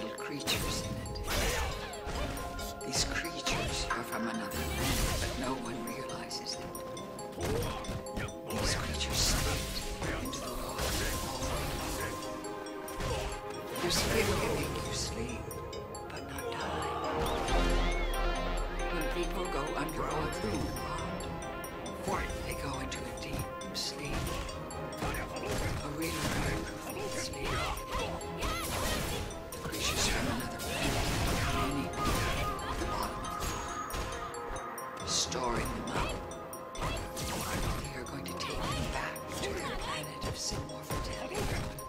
little creatures in it. These creatures are from another land, but no one realizes it. These creatures slipped into the all spirit can make you sleep, but not die. When people go under in the pond, they go into Story. them up. They are going to take them back to their planet of Sigmorphatel.